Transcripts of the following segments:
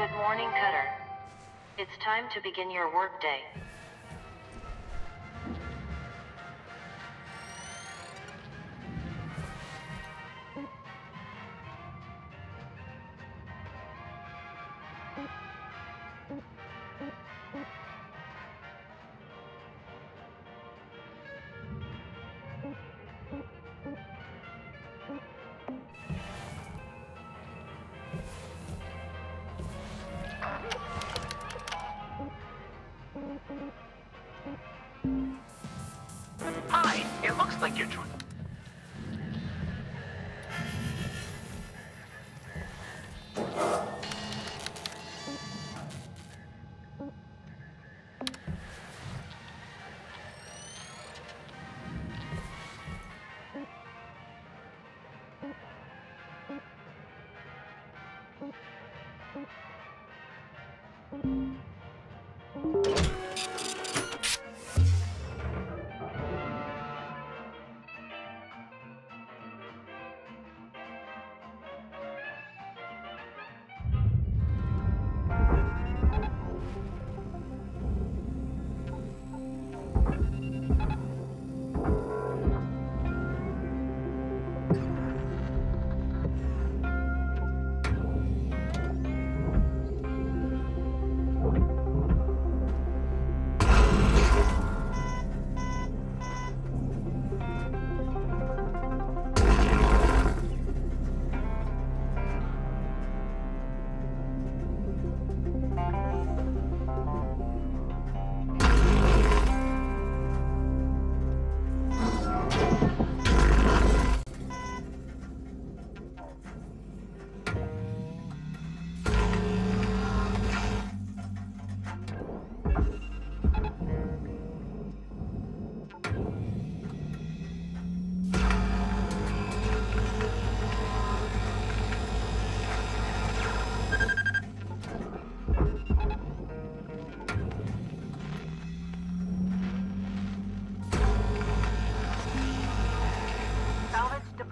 Good morning, Cutter. It's time to begin your workday.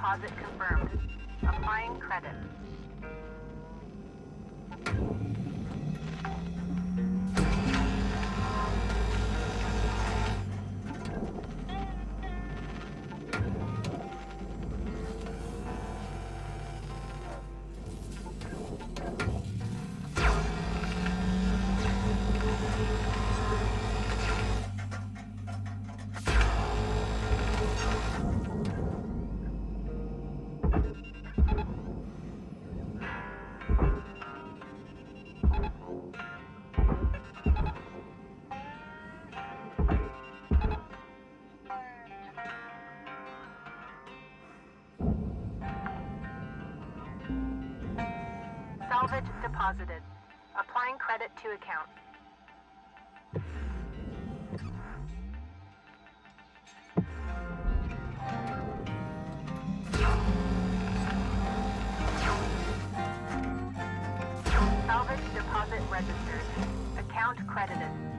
Deposit confirmed. Applying credit. Salvage deposited. Applying credit to account. Salvage deposit registered. Account credited.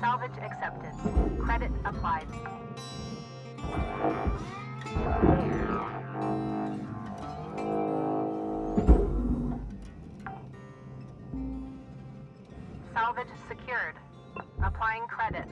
Salvage accepted. Credit applied. Salvage secured. Applying credit.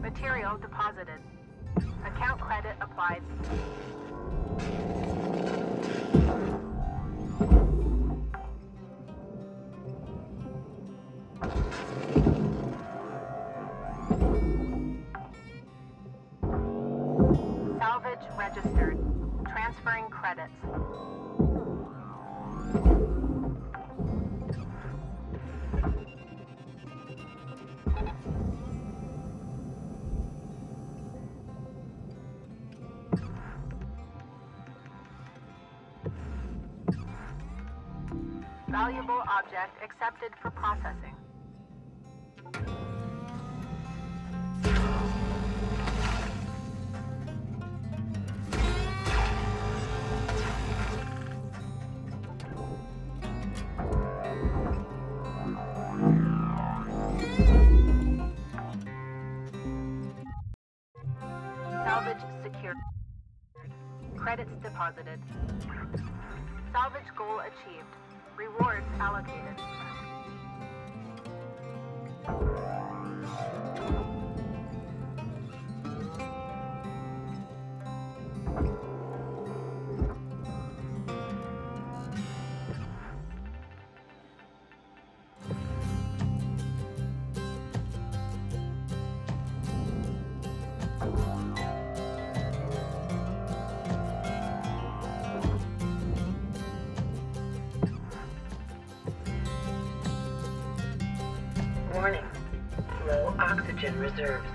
Material deposited. Account credit applied. Accepted for processing. Salvage secured. Credits deposited. Salvage goal achieved. Rewards allocated. Reserves.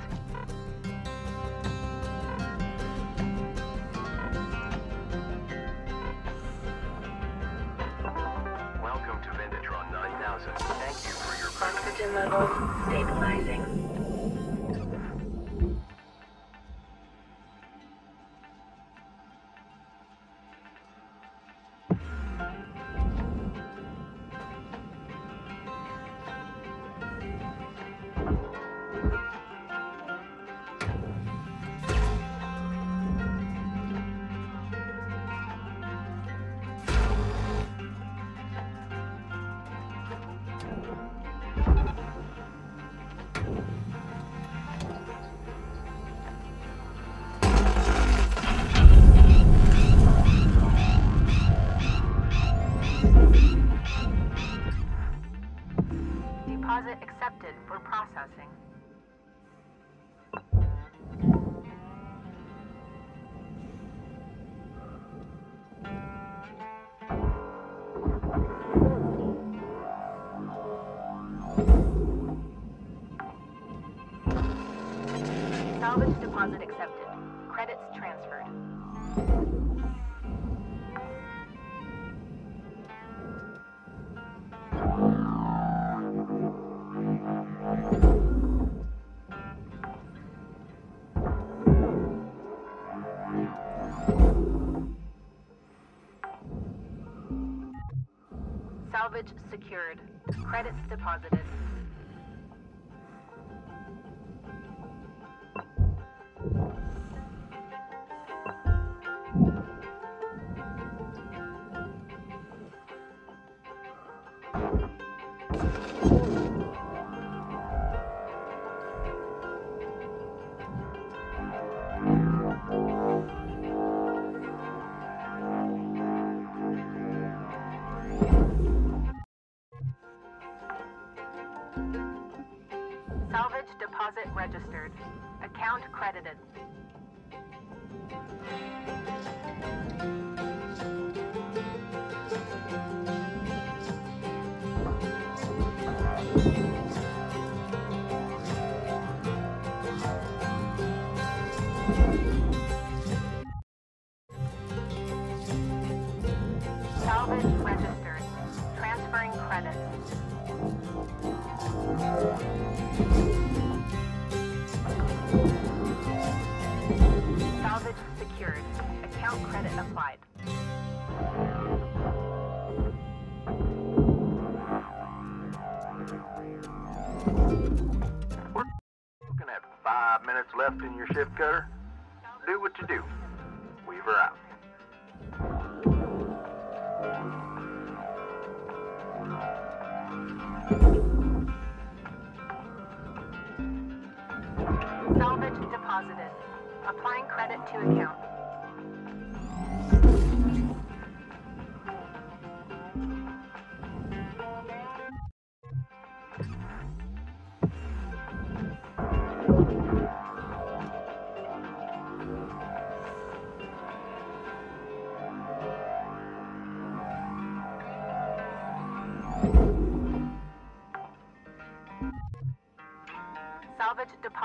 Salvage secured. Credits deposited.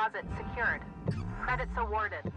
Deposit secured. Credits awarded.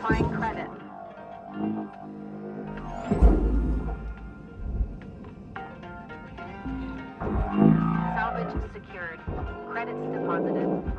Applying credit. Salvage secured. Credits deposited.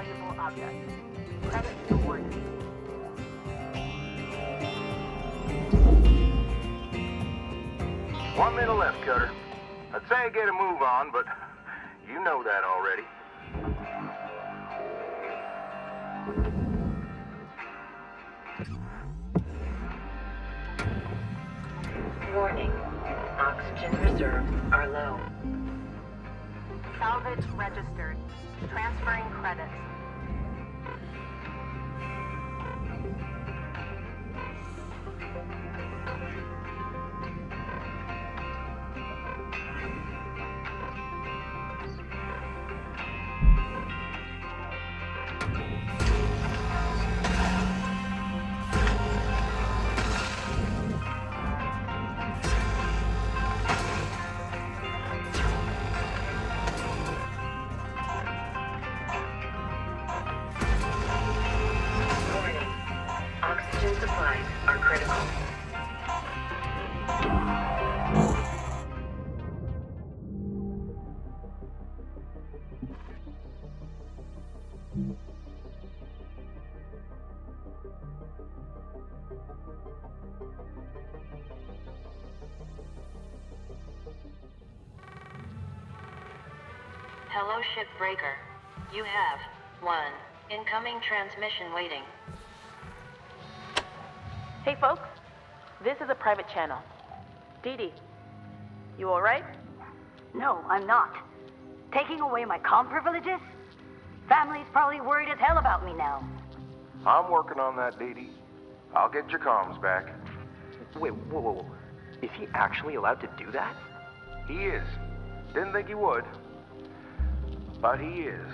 Processing valuable objects. Credits awarded. One minute left, Cutter. I'd say get a move on, but you know that already. Warning. Oxygen reserves are low. Salvage registered. Transferring credits. Hello, shipbreaker. You have one incoming transmission waiting. Hey folks, this is a private channel. Dee Dee, you alright? No, I'm not. Taking away my comm privileges? Family's probably worried as hell about me now. I'm working on that, Dee Dee. I'll get your comms back. Wait, whoa, whoa, whoa. Is he actually allowed to do that? He is. Didn't think he would. But he is.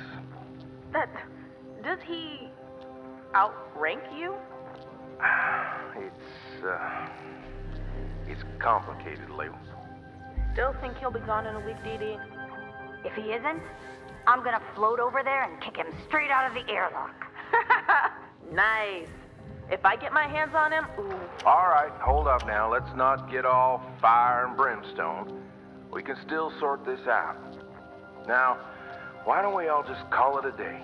That. Does he outrank you? It's, uh. It's complicated, Lou. Still think he'll be gone in a week, Dee Dee? If he isn't, I'm gonna float over there and kick him straight out of the airlock. nice. If I get my hands on him, ooh. All right, hold up now. Let's not get all fire and brimstone. We can still sort this out. Now, why don't we all just call it a day?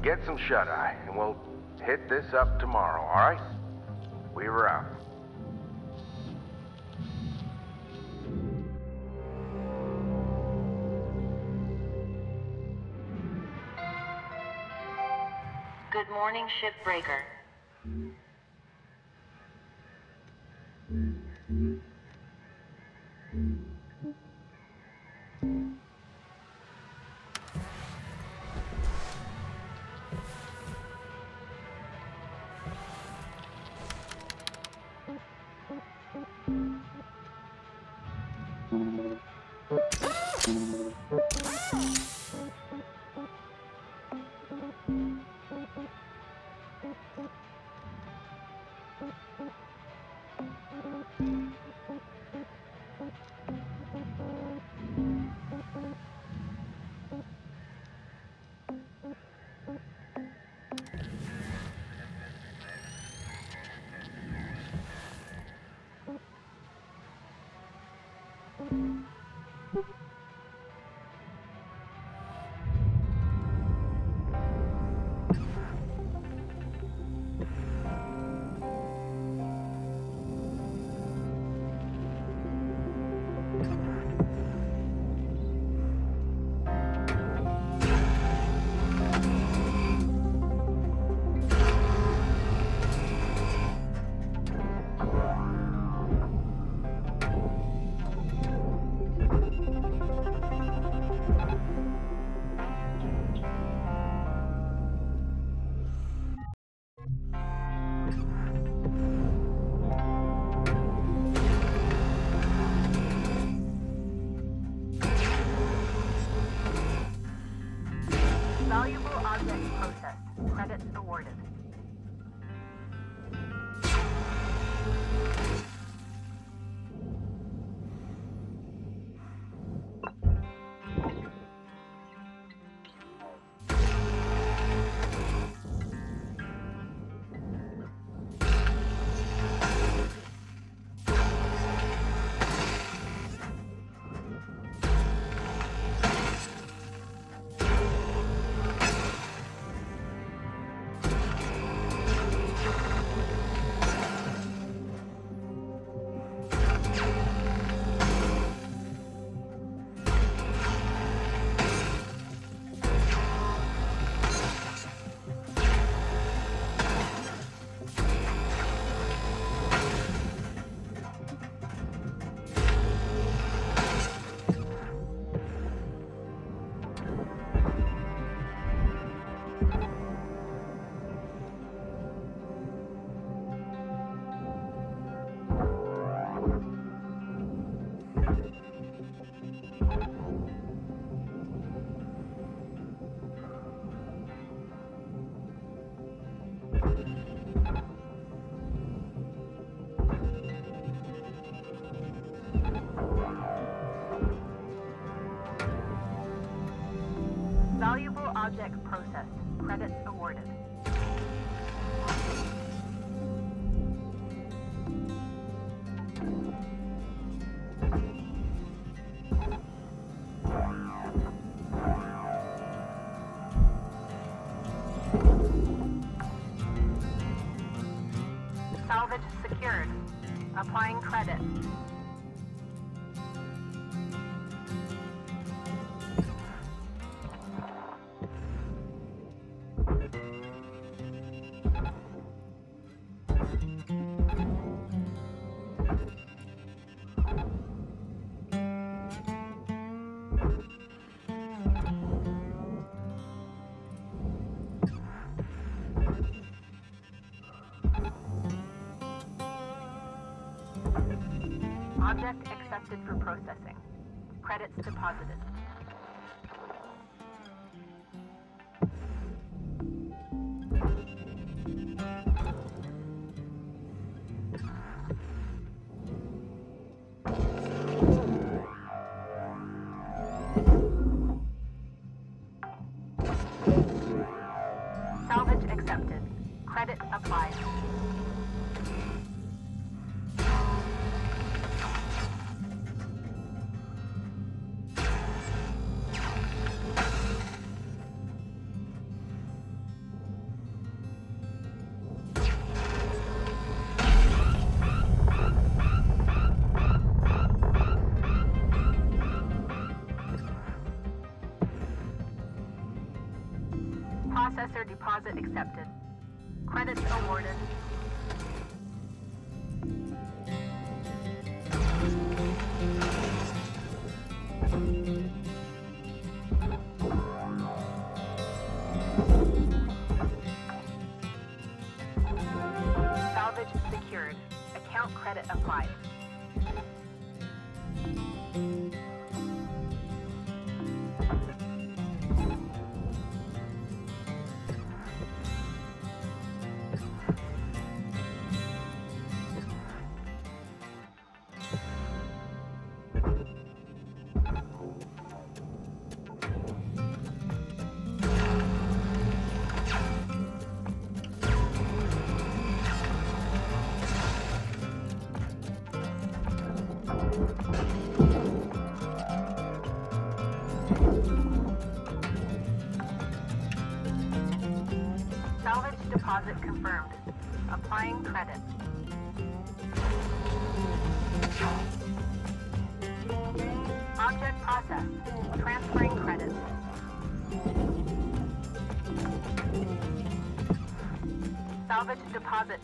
Get some shut-eye, and we'll hit this up tomorrow, alright? We were out. Good morning, Shipbreaker. Thank you. Applying credit. Deposited. Deposit accepted. Credit. Object processed. Transferring credits. Salvage deposit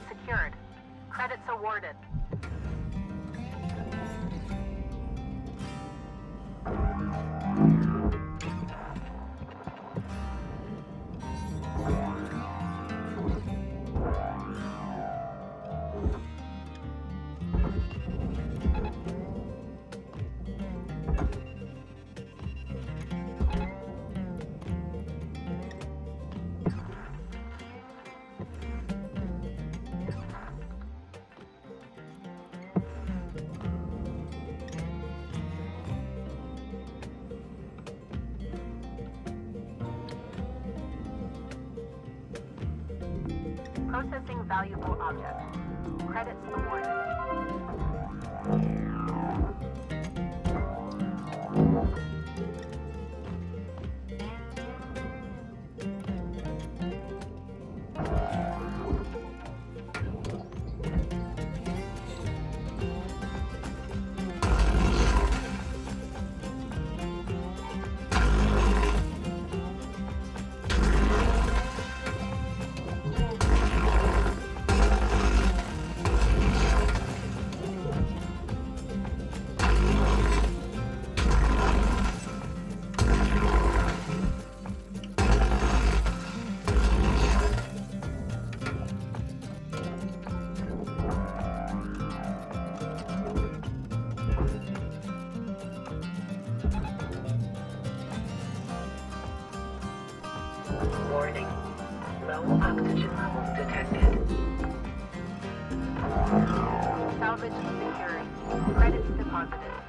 Processing valuable objects. Credits awarded. Warning. Low oxygen levels detected. Salvage secured. Credits deposited.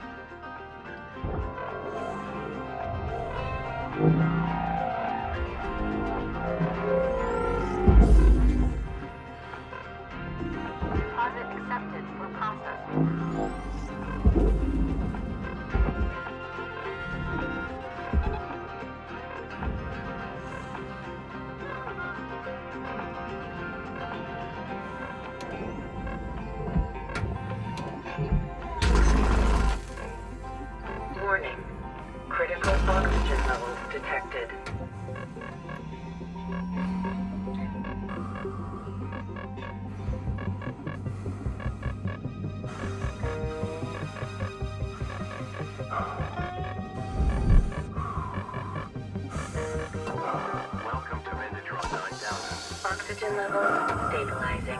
Oxygen levels stabilizing.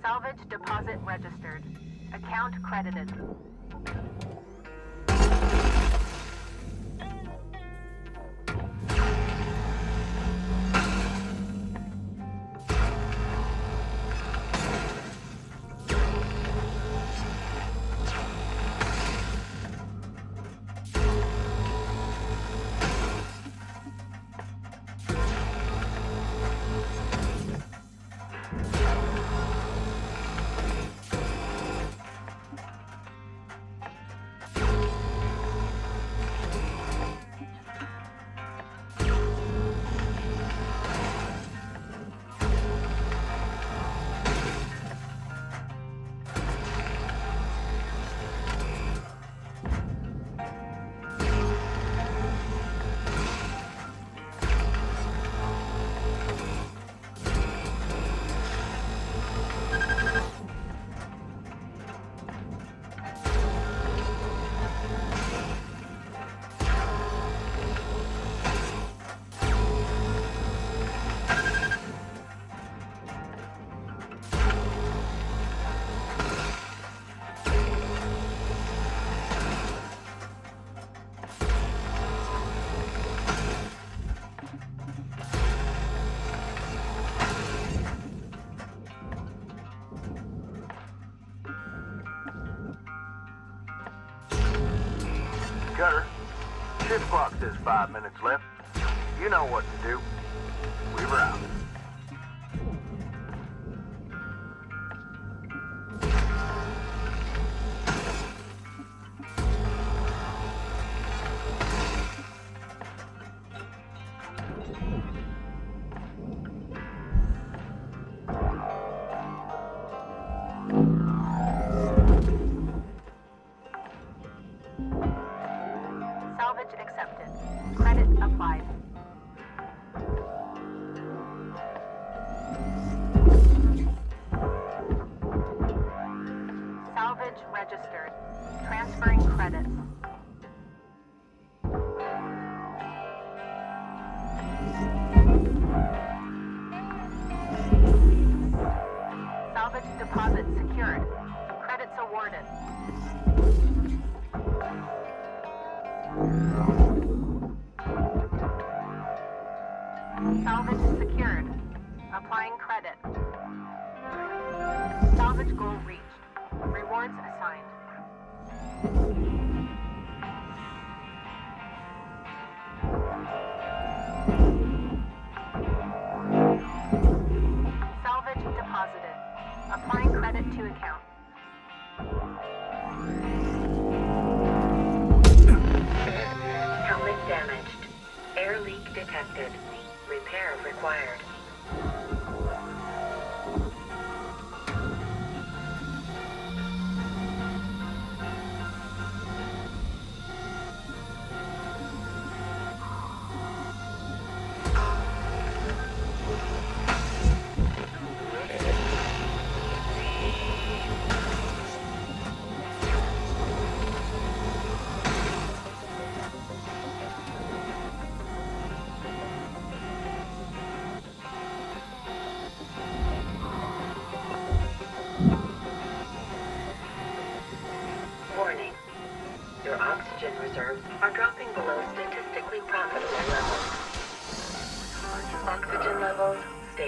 Salvage deposit registered. Account credited.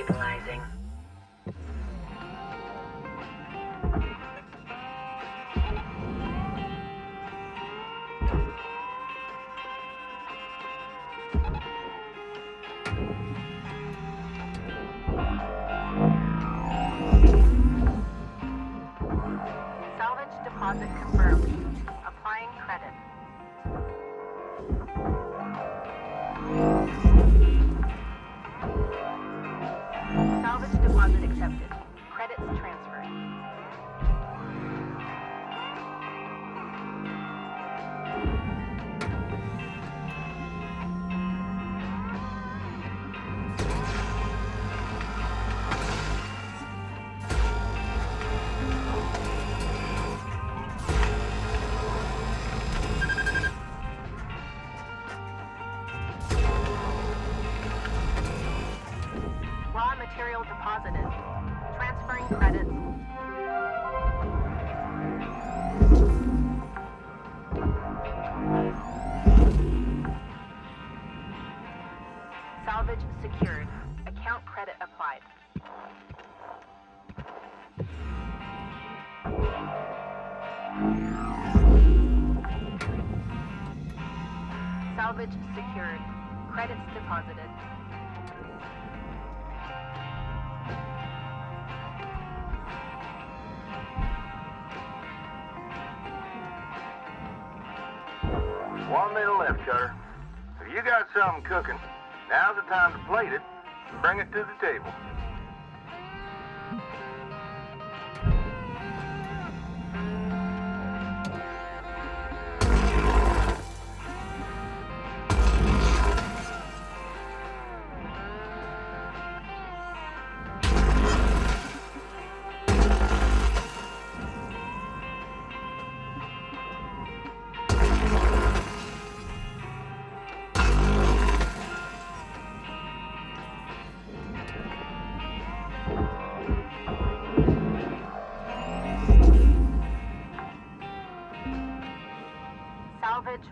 Stabilizing. Transferring One minute left, Cutter. If you got something cooking, now's the time to plate it and bring it to the table.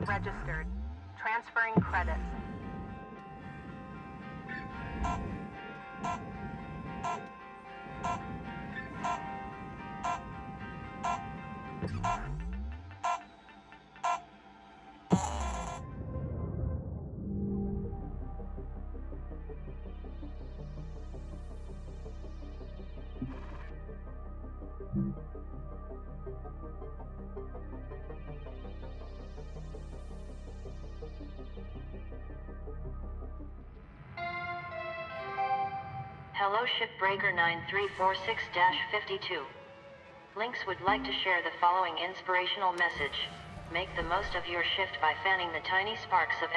Registered. Transferring credits. Hello Shipbreaker 9346-52. Lynx would like to share the following inspirational message. Make the most of your shift by fanning the tiny sparks of